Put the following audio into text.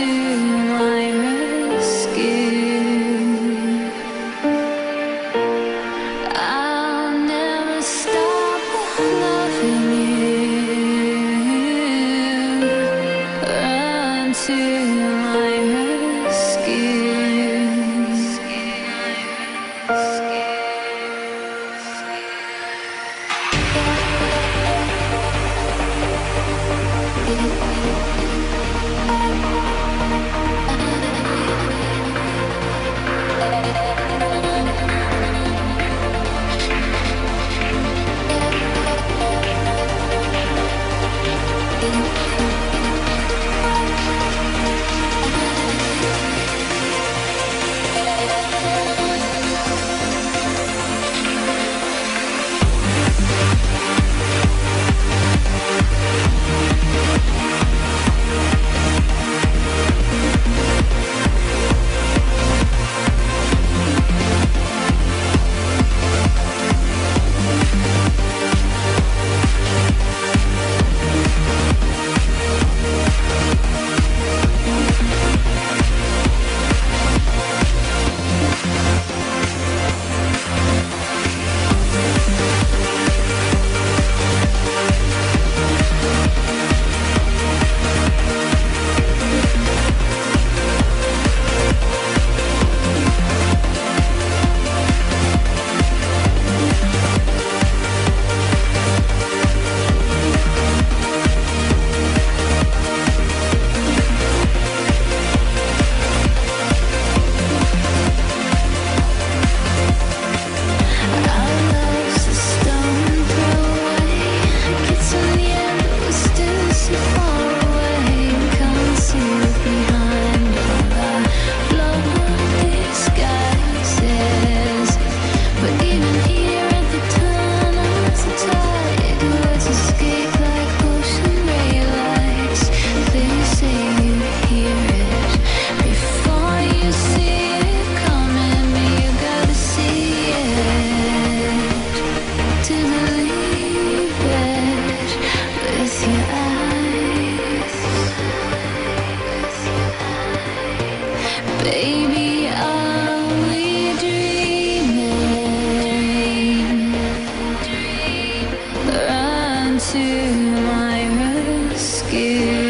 to my rescue. to my rescue.